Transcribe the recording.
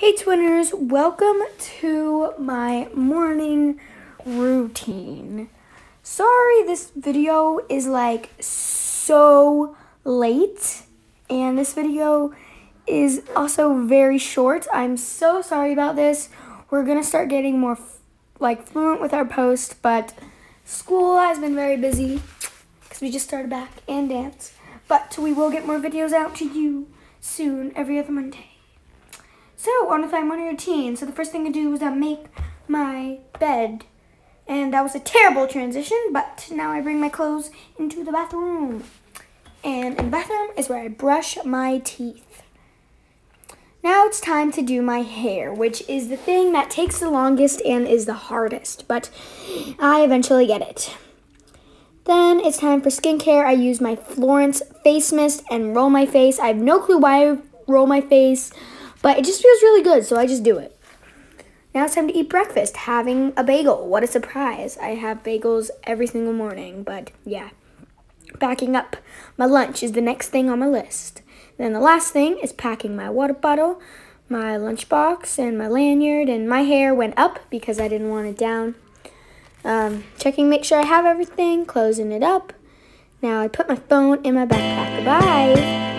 Hey Twinners, welcome to my morning routine. Sorry this video is like so late and this video is also very short. I'm so sorry about this. We're gonna start getting more like fluent with our post, but school has been very busy because we just started back and dance. But we will get more videos out to you soon, every other Monday. So, on with my morning routine. So the first thing I do is I make my bed. And that was a terrible transition, but now I bring my clothes into the bathroom. And in the bathroom is where I brush my teeth. Now it's time to do my hair, which is the thing that takes the longest and is the hardest, but I eventually get it. Then it's time for skincare. I use my Florence face mist and roll my face. I have no clue why I roll my face. But it just feels really good, so I just do it. Now it's time to eat breakfast, having a bagel. What a surprise. I have bagels every single morning, but yeah. Backing up my lunch is the next thing on my list. Then the last thing is packing my water bottle, my lunchbox, and my lanyard, and my hair went up because I didn't want it down. Um, checking, make sure I have everything, closing it up. Now I put my phone in my backpack. Bye.